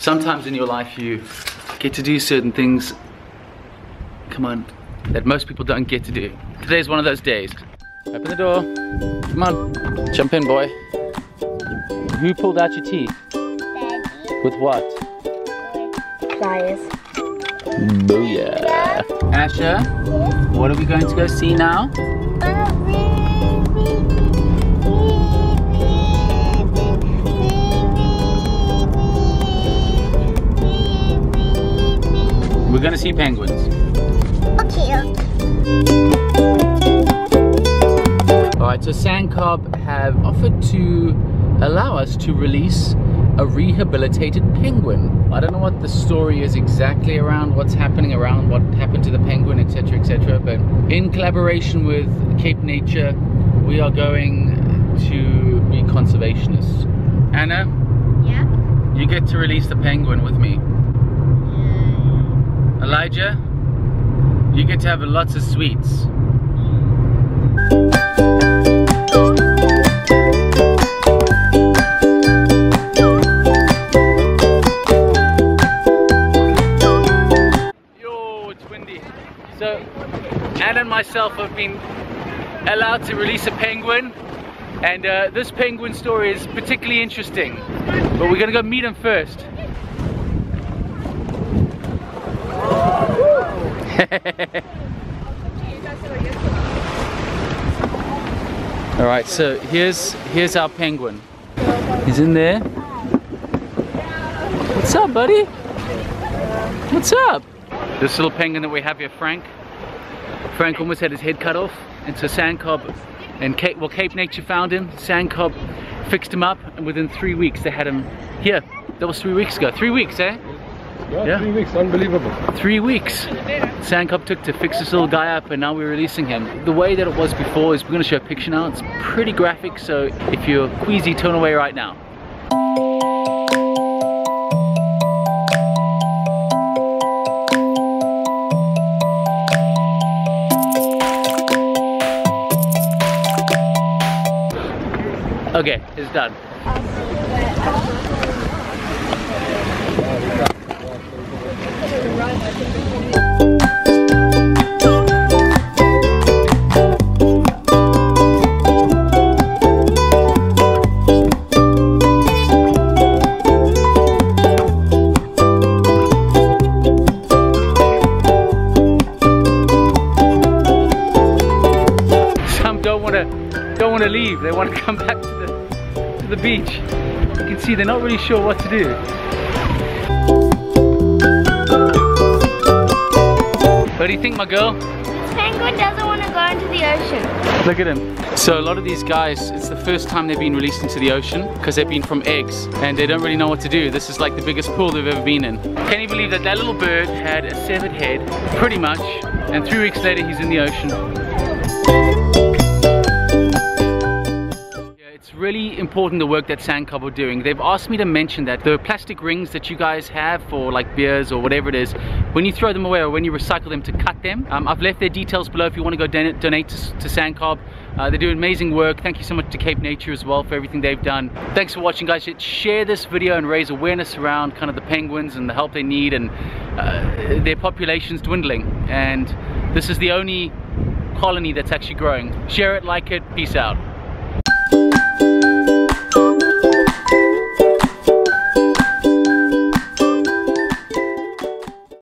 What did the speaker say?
Sometimes in your life you get to do certain things, come on, that most people don't get to do. Today's one of those days. Open the door. Come on, jump in, boy. Who pulled out your teeth? Daddy. With what? Pliers. Booyah. Asher, what are we going to go see now? We're gonna see penguins. Okay. Alright, so SANCCOB have offered to allow us to release a rehabilitated penguin. I don't know what the story is exactly around what's happening around what happened to the penguin, etc., etc. But in collaboration with Cape Nature, we are going to be conservationists. Anna, Yeah. you get to release the penguin with me. Elijah, you get to have lots of sweets. Yo, it's windy. So, Anna and myself have been allowed to release a penguin, and uh, this penguin story is particularly interesting. But we're gonna go meet him first. All right, so here's here's our penguin. He's in there. What's up, buddy? What's up? This little penguin that we have here, Frank. Frank almost had his head cut off, and so SANCCOB and Cape, well, Cape Nature found him. SANCCOB fixed him up, and within three weeks they had him here. That was three weeks ago. Three weeks, eh? Yeah, Yeah. three weeks, unbelievable. Three weeks. SANCCOB took to fix this little guy up and now we're releasing him. The way that it was before is we're gonna show a picture now. It's pretty graphic, so if you're queasy, turn away right now. Okay, it's done. Want to leave. They want to come back to the to the beach. You can see they're not really sure what to do. What do you think, my girl? Penguin doesn't want to go into the ocean. Look at him. So a lot of these guys, it's the first time they've been released into the ocean because they've been from eggs and they don't really know what to do. This is like the biggest pool they've ever been in. Can you believe that that little bird had a severed head, pretty much, and three weeks later he's in the ocean. Really important the work that SANCCOB are doing. They've asked me to mention that the plastic rings that you guys have for like beers or whatever it is, when you throw them away or when you recycle them to cut them, um, I've left their details below if you want to go don donate to, to SANCCOB. Uh, they do amazing work. Thank you so much to Cape Nature as well for everything they've done. Thanks for watching guys. Share this video and raise awareness around kind of the penguins and the help they need and uh, their population's dwindling. And this is the only colony that's actually growing. Share it, like it, peace out.